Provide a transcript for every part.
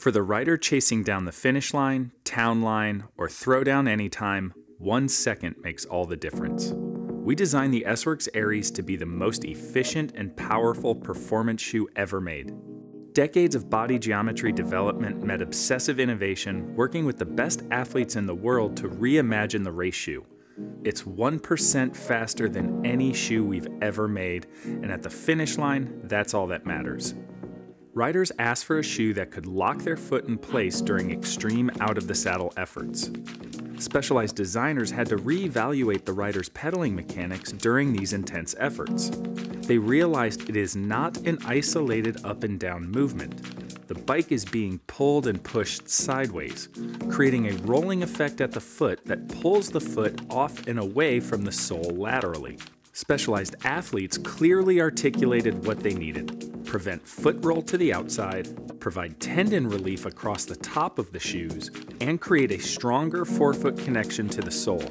For the rider chasing down the finish line, town line, or throwdown anytime, one second makes all the difference. We designed the S-Works Ares to be the most efficient and powerful performance shoe ever made. Decades of body geometry development met obsessive innovation, working with the best athletes in the world to reimagine the race shoe. It's 1% faster than any shoe we've ever made, and at the finish line, that's all that matters. Riders asked for a shoe that could lock their foot in place during extreme out of the saddle efforts. Specialized designers had to reevaluate the rider's pedaling mechanics during these intense efforts. They realized it is not an isolated up and down movement. The bike is being pulled and pushed sideways, creating a rolling effect at the foot that pulls the foot off and away from the sole laterally. Specialized athletes clearly articulated what they needed prevent foot roll to the outside, provide tendon relief across the top of the shoes, and create a stronger forefoot connection to the sole.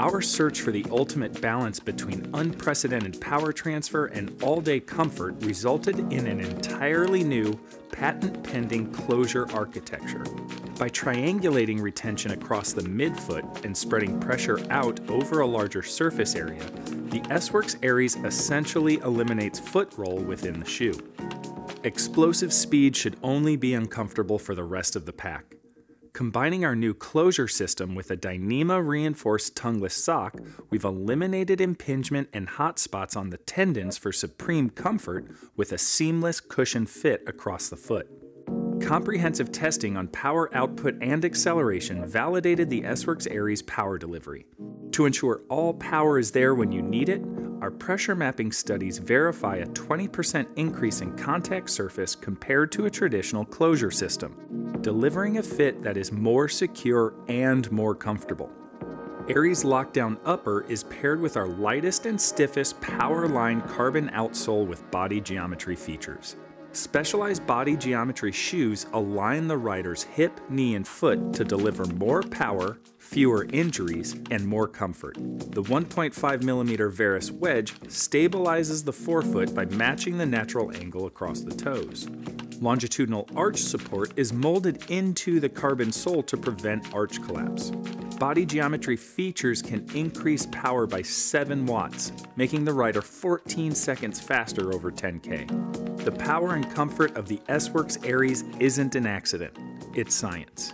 Our search for the ultimate balance between unprecedented power transfer and all day comfort resulted in an entirely new, patent pending closure architecture. By triangulating retention across the midfoot and spreading pressure out over a larger surface area, the S-Works Ares essentially eliminates foot roll within the shoe. Explosive speed should only be uncomfortable for the rest of the pack. Combining our new closure system with a Dyneema reinforced tongueless sock, we've eliminated impingement and hot spots on the tendons for supreme comfort with a seamless cushion fit across the foot. Comprehensive testing on power output and acceleration validated the S-Works Ares power delivery. To ensure all power is there when you need it, our pressure mapping studies verify a 20% increase in contact surface compared to a traditional closure system, delivering a fit that is more secure and more comfortable. Ares Lockdown Upper is paired with our lightest and stiffest Powerline carbon outsole with body geometry features. Specialized body geometry shoes align the rider's hip, knee, and foot to deliver more power, fewer injuries, and more comfort. The 1.5mm Varus wedge stabilizes the forefoot by matching the natural angle across the toes. Longitudinal arch support is molded into the carbon sole to prevent arch collapse. Body geometry features can increase power by 7 watts, making the rider 14 seconds faster over 10K. The power and comfort of the S-Works Ares isn't an accident, it's science.